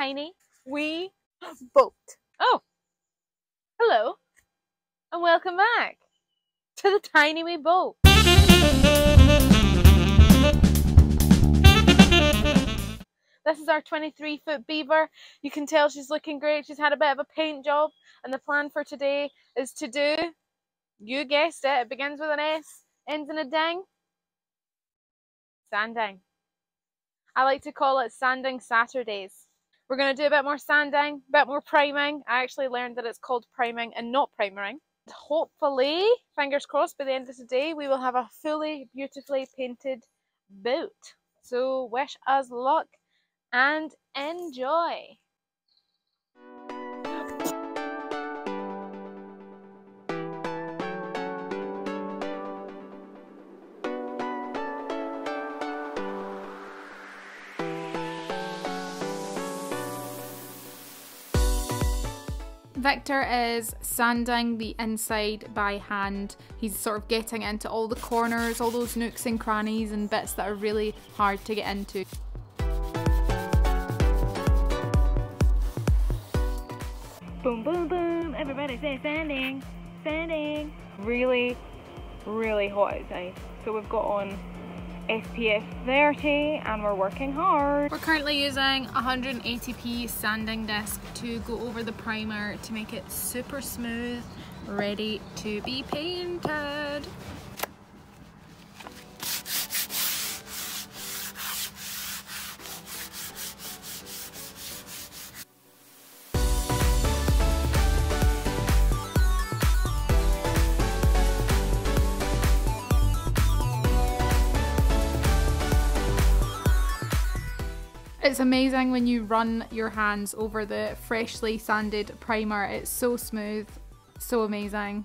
tiny wee boat. Oh, hello, and welcome back to the tiny wee boat. This is our 23 foot beaver. You can tell she's looking great. She's had a bit of a paint job, and the plan for today is to do, you guessed it, it begins with an S, ends in a ding, sanding. I like to call it sanding Saturdays. We're going to do a bit more sanding, a bit more priming. I actually learned that it's called priming and not primering. Hopefully, fingers crossed, by the end of the day, we will have a fully, beautifully painted boat. So wish us luck and enjoy. Victor is sanding the inside by hand. He's sort of getting into all the corners, all those nooks and crannies and bits that are really hard to get into. Boom, boom, boom. Everybody say sanding, sanding. Really, really hot outside. So we've got on SPF 30 and we're working hard. We're currently using 180p sanding disc to go over the primer to make it super smooth, ready to be painted. It's amazing when you run your hands over the freshly sanded primer. It's so smooth, so amazing.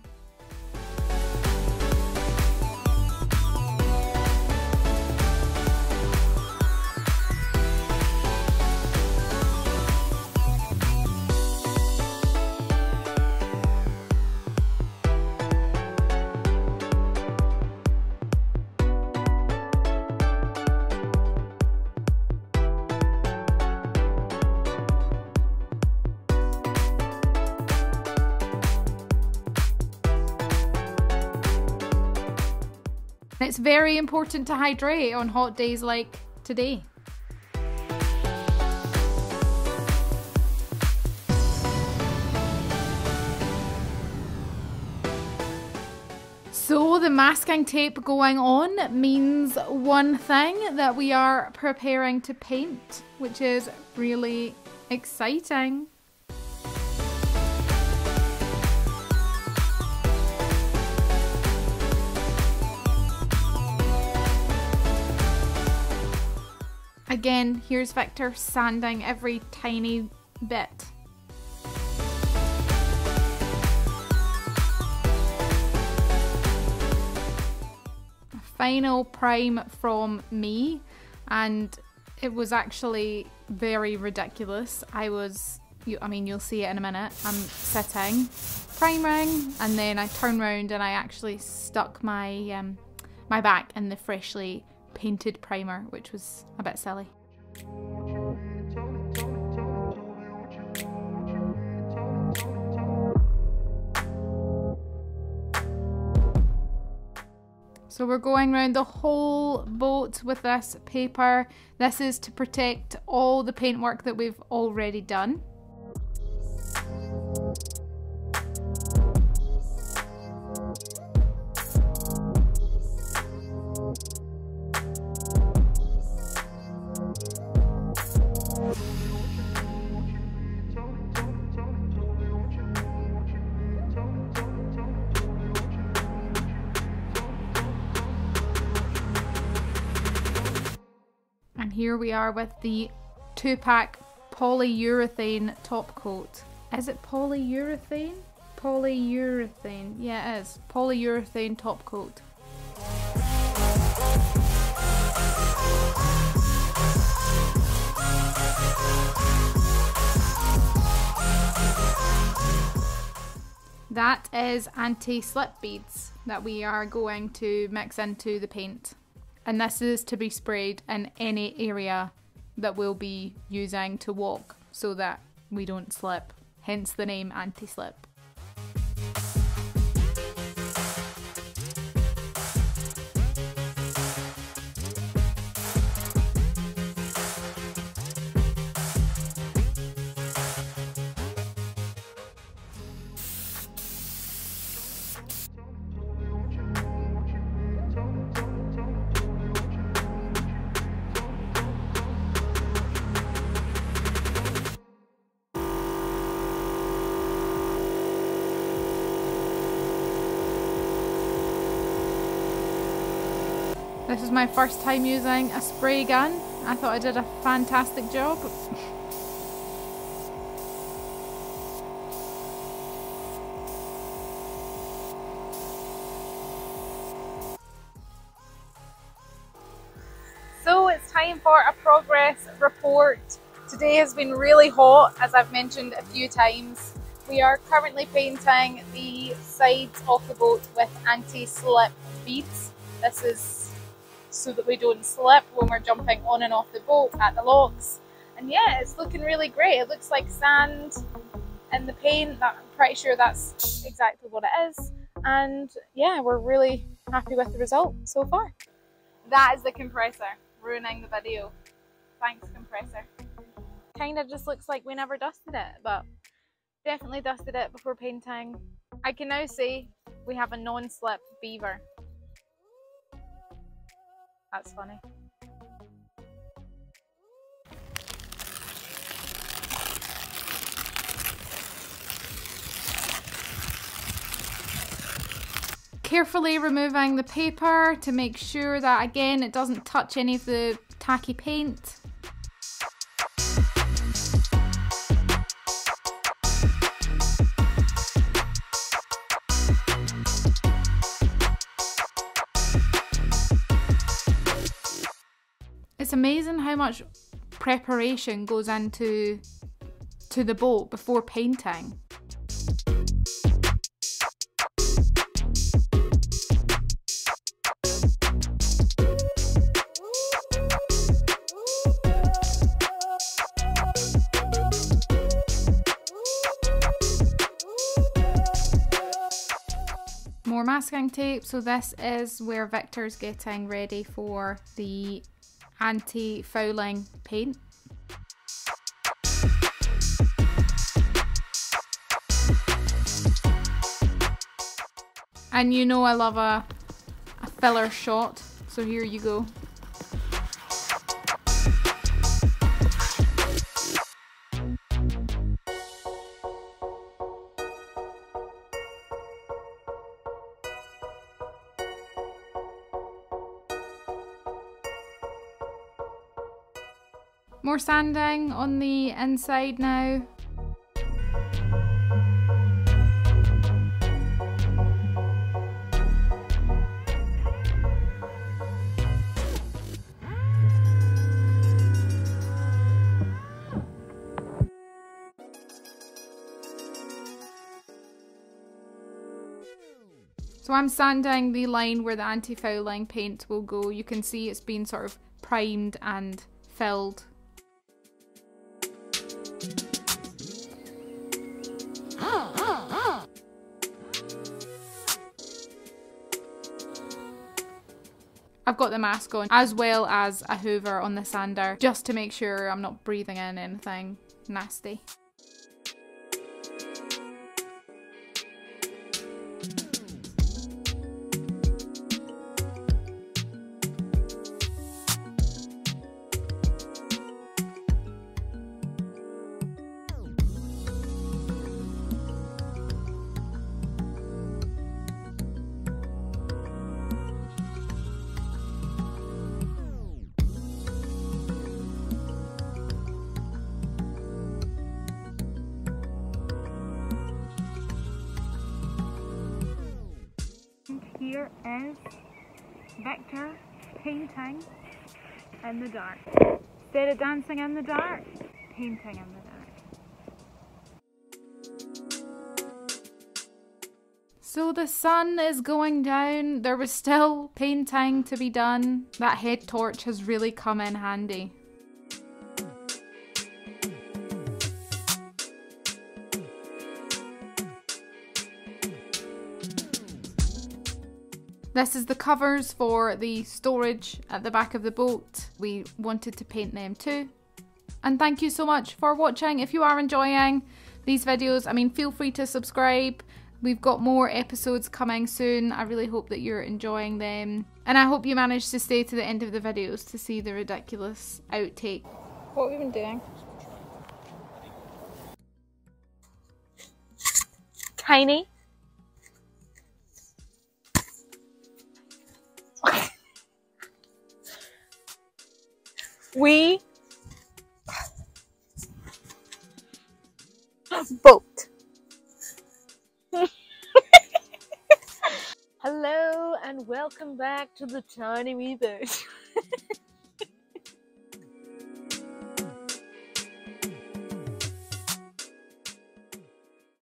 It's very important to hydrate on hot days like today. So the masking tape going on means one thing that we are preparing to paint, which is really exciting. Again, here's Victor sanding every tiny bit. Final prime from me and it was actually very ridiculous. I was, you, I mean you'll see it in a minute, I'm sitting, priming and then I turn around and I actually stuck my, um, my back in the freshly painted primer, which was a bit silly. So we're going around the whole boat with this paper. This is to protect all the paintwork that we've already done. Here we are with the two pack polyurethane top coat. Is it polyurethane? Polyurethane. Yeah, it is. Polyurethane top coat. That is anti-slip beads that we are going to mix into the paint. And this is to be sprayed in any area that we'll be using to walk. so that we don't slip, hence the name anti slip. This is my first time using a spray gun. I thought I did a fantastic job. So it's time for a progress report. Today has been really hot, as I've mentioned a few times. We are currently painting the sides of the boat with anti-slip beads. This is so that we don't slip when we're jumping on and off the boat at the locks. And yeah, it's looking really great. It looks like sand in the paint. That, I'm pretty sure that's exactly what it is. And yeah, we're really happy with the result so far. That is the compressor, ruining the video. Thanks, compressor. Kind of just looks like we never dusted it, but definitely dusted it before painting. I can now say we have a non-slip beaver. That's funny. Carefully removing the paper to make sure that again it doesn't touch any of the tacky paint. Amazing how much preparation goes into to the boat before painting. More masking tape. So this is where Victor's getting ready for the anti-fouling paint. And you know I love a, a filler shot, so here you go. More sanding on the inside now. So I'm sanding the line where the anti-fouling paint will go. You can see it's been sort of primed and filled I've got the mask on as well as a hoover on the sander just to make sure I'm not breathing in anything nasty. Victor painting in the dark. Instead of dancing in the dark, painting in the dark. So the sun is going down. There was still painting to be done. That head torch has really come in handy. This is the covers for the storage at the back of the boat. We wanted to paint them too. And thank you so much for watching. If you are enjoying these videos, I mean, feel free to subscribe. We've got more episodes coming soon. I really hope that you're enjoying them. And I hope you manage to stay to the end of the videos to see the ridiculous outtake. What have we been doing? Tiny. We boat. Hello and welcome back to the Tiny Boat.